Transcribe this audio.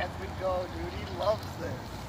as we go, dude. He loves this.